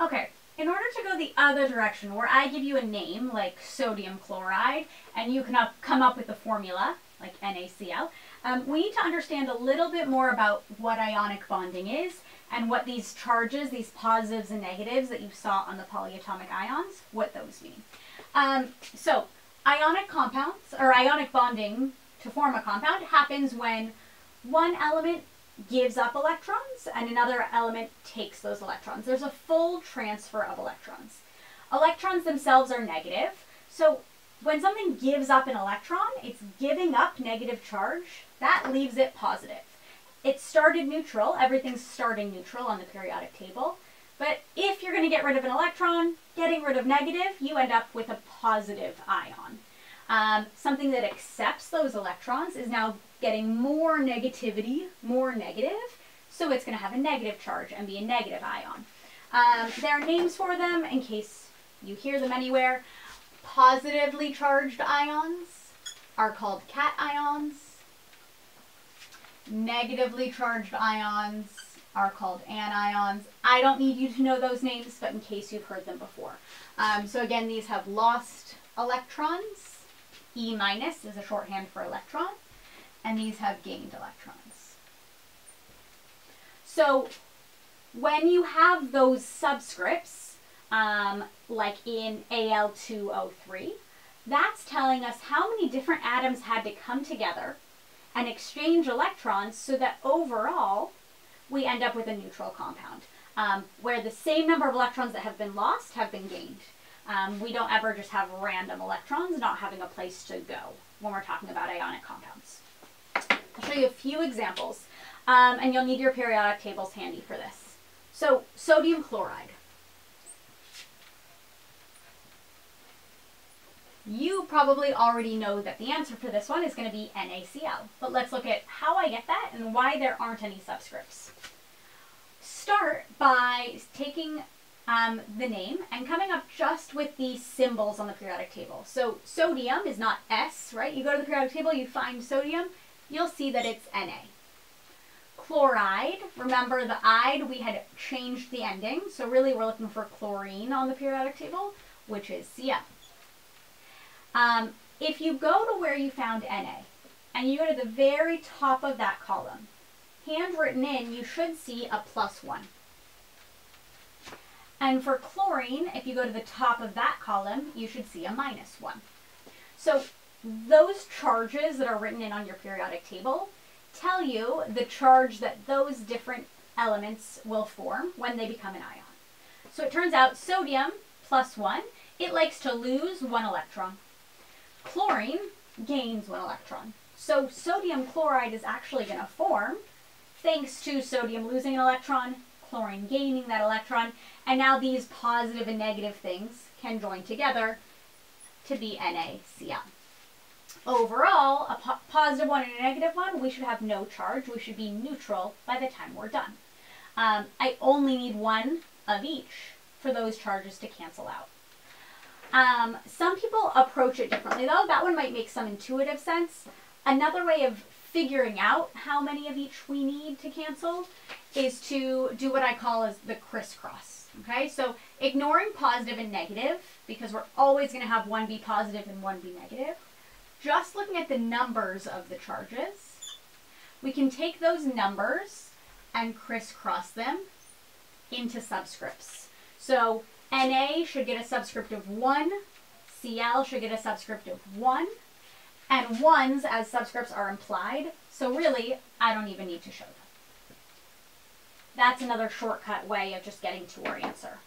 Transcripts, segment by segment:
Okay, in order to go the other direction, where I give you a name like sodium chloride, and you can up, come up with the formula like NaCl, um, we need to understand a little bit more about what ionic bonding is and what these charges, these positives and negatives that you saw on the polyatomic ions, what those mean. Um, so, ionic compounds, or ionic bonding to form a compound, happens when one element gives up electrons and another element takes those electrons. There's a full transfer of electrons. Electrons themselves are negative, so when something gives up an electron, it's giving up negative charge. That leaves it positive. It started neutral, everything's starting neutral on the periodic table, but if you're going to get rid of an electron, getting rid of negative, you end up with a positive ion. Um, something that accepts those electrons is now getting more negativity, more negative, so it's going to have a negative charge and be a negative ion. Um, there are names for them in case you hear them anywhere. Positively charged ions are called cations. Negatively charged ions are called anions. I don't need you to know those names, but in case you've heard them before. Um, so again, these have lost electrons E minus is a shorthand for electron, and these have gained electrons. So when you have those subscripts, um, like in Al2O3, that's telling us how many different atoms had to come together and exchange electrons so that overall we end up with a neutral compound, um, where the same number of electrons that have been lost have been gained. Um, we don't ever just have random electrons not having a place to go when we're talking about ionic compounds. I'll show you a few examples, um, and you'll need your periodic tables handy for this. So, sodium chloride. You probably already know that the answer for this one is going to be NaCl, but let's look at how I get that and why there aren't any subscripts. Start by taking um, the name and coming up just with the symbols on the periodic table. So sodium is not S, right? You go to the periodic table, you find sodium, you'll see that it's Na. Chloride, remember the ide, we had changed the ending, so really we're looking for chlorine on the periodic table, which is Cl. Um, if you go to where you found Na, and you go to the very top of that column, handwritten in, you should see a plus one. And for chlorine, if you go to the top of that column, you should see a minus 1. So those charges that are written in on your periodic table tell you the charge that those different elements will form when they become an ion. So it turns out sodium plus 1, it likes to lose one electron. Chlorine gains one electron. So sodium chloride is actually going to form thanks to sodium losing an electron, chlorine gaining that electron, and now these positive and negative things can join together to be NaCl. Overall, a po positive one and a negative one, we should have no charge. We should be neutral by the time we're done. Um, I only need one of each for those charges to cancel out. Um, some people approach it differently though. That one might make some intuitive sense. Another way of figuring out how many of each we need to cancel is to do what I call as the crisscross. Okay, so ignoring positive and negative, because we're always going to have one be positive and one be negative, just looking at the numbers of the charges, we can take those numbers and crisscross them into subscripts. So Na should get a subscript of 1, Cl should get a subscript of 1, and 1s as subscripts are implied, so really, I don't even need to show them. That's another shortcut way of just getting to our answer.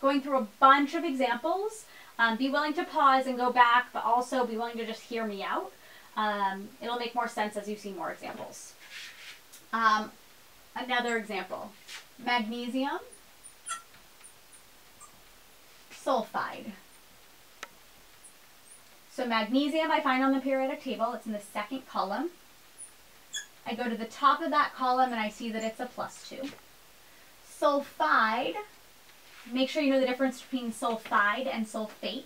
Going through a bunch of examples, um, be willing to pause and go back, but also be willing to just hear me out. Um, it'll make more sense as you see more examples. Um, another example, magnesium sulfide. So magnesium I find on the periodic table. It's in the second column. I go to the top of that column and I see that it's a plus 2. Sulfide, make sure you know the difference between sulfide and sulfate.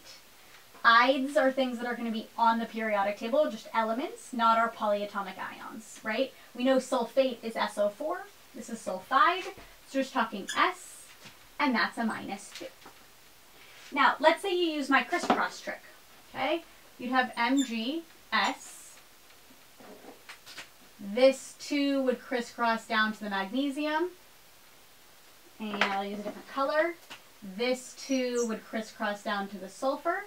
Ides are things that are going to be on the periodic table, just elements, not our polyatomic ions, right? We know sulfate is SO4. This is sulfide. So we're just talking S and that's a minus 2. Now, let's say you use my crisscross trick, okay? You'd have MgS. This 2 would crisscross down to the magnesium, and I'll use a different color. This 2 would crisscross down to the sulfur,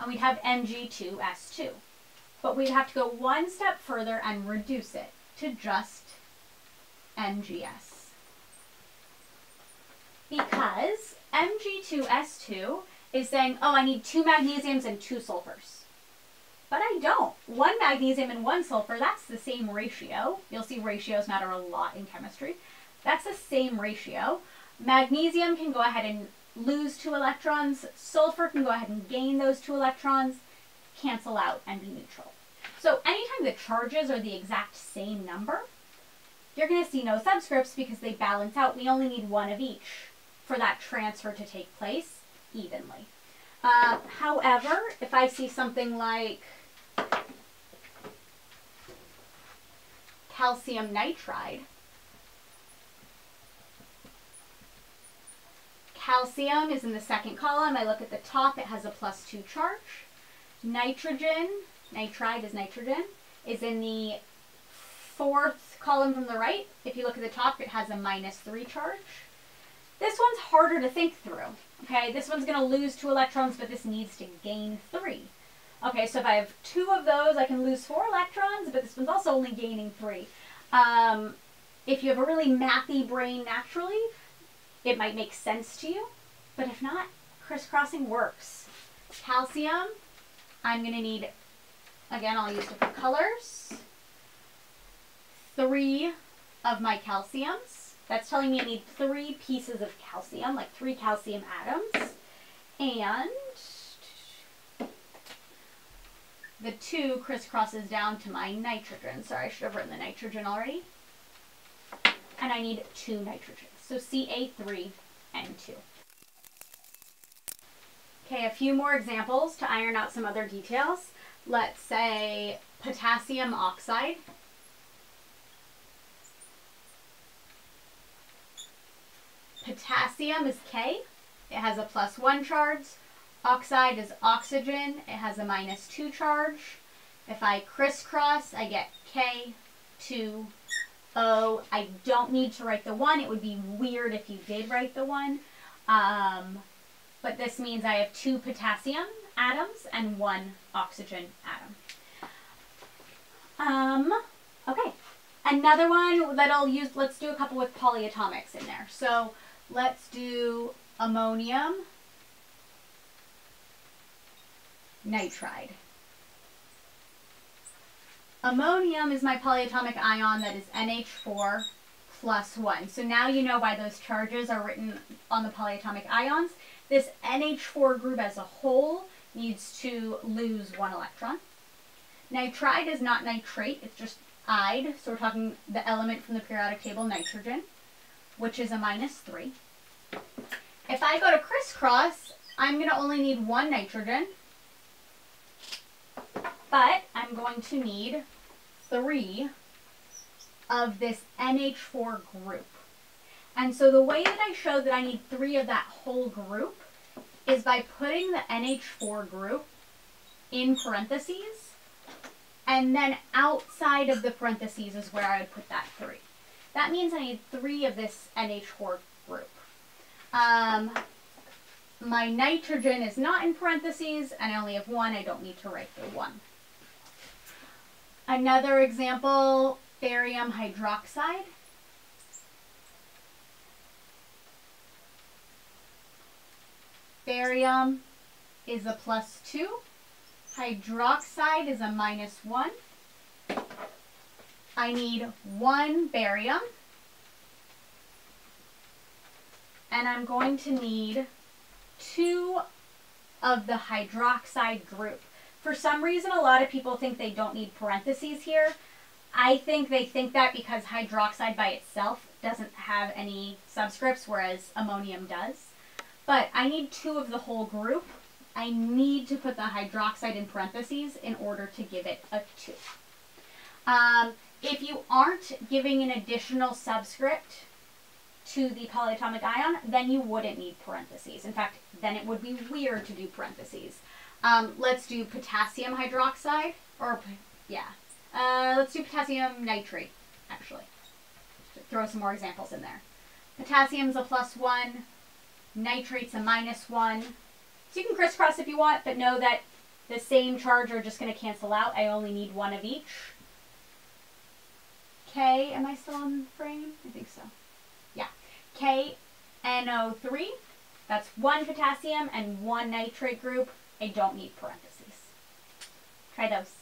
and we'd have Mg2S2. But we'd have to go one step further and reduce it to just MgS. Because Mg2S2 is saying, oh, I need two magnesiums and two sulfurs. But I don't. One magnesium and one sulfur, that's the same ratio. You'll see ratios matter a lot in chemistry. That's the same ratio. Magnesium can go ahead and lose two electrons. Sulfur can go ahead and gain those two electrons, cancel out, and be neutral. So anytime the charges are the exact same number, you're going to see no subscripts because they balance out. We only need one of each for that transfer to take place evenly. Uh, however, if I see something like calcium nitride, calcium is in the second column. I look at the top, it has a plus two charge. Nitrogen, nitride is nitrogen, is in the fourth column from the right. If you look at the top, it has a minus three charge. This one's harder to think through. Okay, this one's going to lose two electrons, but this needs to gain three. Okay, so if I have two of those, I can lose four electrons, but this one's also only gaining three. Um, if you have a really mathy brain naturally, it might make sense to you, but if not, crisscrossing works. Calcium, I'm going to need, again, I'll use different colors, three of my calciums. That's telling me I need three pieces of calcium, like three calcium atoms. And the two crisscrosses down to my nitrogen. Sorry, I should have written the nitrogen already. And I need two nitrogens. So Ca3 and 2. Okay, a few more examples to iron out some other details. Let's say potassium oxide Potassium is K. It has a plus one charge. Oxide is oxygen. It has a minus two charge. If I crisscross, I get K, 2, O. I don't need to write the one. It would be weird if you did write the one. Um, but this means I have two potassium atoms and one oxygen atom. Um, okay. Another one that I'll use, let's do a couple with polyatomics in there. So Let's do ammonium nitride. Ammonium is my polyatomic ion that is NH4 plus 1. So now you know why those charges are written on the polyatomic ions. This NH4 group as a whole needs to lose one electron. Nitride is not nitrate, it's just ide, so we're talking the element from the periodic table, nitrogen which is a minus 3. If I go to crisscross, I'm going to only need one nitrogen, but I'm going to need three of this NH4 group. And so the way that I show that I need three of that whole group is by putting the NH4 group in parentheses, and then outside of the parentheses is where I would put that three. That means I need three of this NH4 group. Um, my nitrogen is not in parentheses, and I only have one. I don't need to write the one. Another example, barium hydroxide. Barium is a plus 2. Hydroxide is a minus 1. I need one barium. And I'm going to need two of the hydroxide group. For some reason, a lot of people think they don't need parentheses here. I think they think that because hydroxide by itself doesn't have any subscripts, whereas ammonium does. But I need two of the whole group. I need to put the hydroxide in parentheses in order to give it a 2. Um, if you aren't giving an additional subscript to the polyatomic ion, then you wouldn't need parentheses. In fact, then it would be weird to do parentheses. Um, let's do potassium hydroxide, or yeah, uh, let's do potassium nitrate, actually. Throw some more examples in there. Potassium's a plus one, nitrate's a minus one. So you can crisscross if you want, but know that the same charge are just going to cancel out. I only need one of each. K, am I still on frame? I think so. Yeah. KNO3, that's one potassium and one nitrate group. I don't need parentheses. Try those.